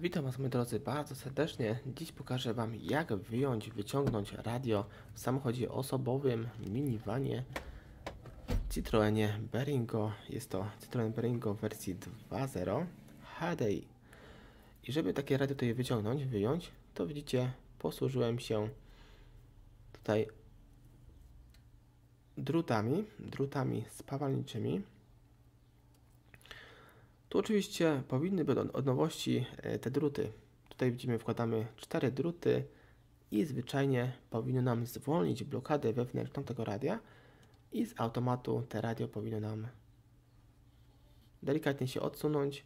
Witam Was moi drodzy bardzo serdecznie. Dziś pokażę Wam jak wyjąć, wyciągnąć radio w samochodzie osobowym, minivanie Citroenie Beringo. Jest to Citroen Beringo wersji 2.0 HDI. I żeby takie radio tutaj wyciągnąć, wyjąć, to widzicie posłużyłem się tutaj drutami, drutami spawalniczymi tu oczywiście powinny być od nowości e, te druty. Tutaj widzimy, wkładamy cztery druty i zwyczajnie powinno nam zwolnić blokadę wewnętrzną tego radia i z automatu te radio powinno nam delikatnie się odsunąć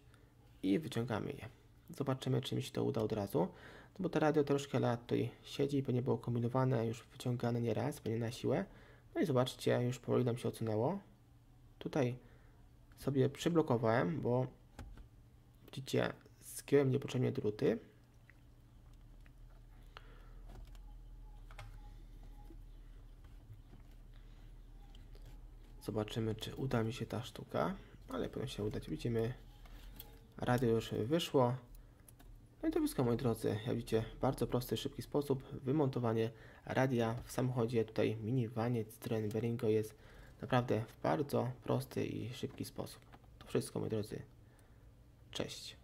i wyciągamy je. Zobaczymy, czy mi się to uda od razu, no bo to radio troszkę lat tutaj siedzi, pewnie było kombinowane, już wyciągane nieraz, pewnie na siłę. No i zobaczcie, już powoli nam się odsunęło. Tutaj sobie przyblokowałem, bo widzicie, zgiąłem niepotrzebnie druty. Zobaczymy, czy uda mi się ta sztuka, ale powinno się udać. Widzimy, radio już wyszło. No i to wszystko, moi drodzy. Jak widzicie, bardzo prosty, szybki sposób. Wymontowanie radia w samochodzie, tutaj minivanie Citroen Beringo jest Naprawdę w bardzo prosty i szybki sposób. To wszystko, moi drodzy. Cześć.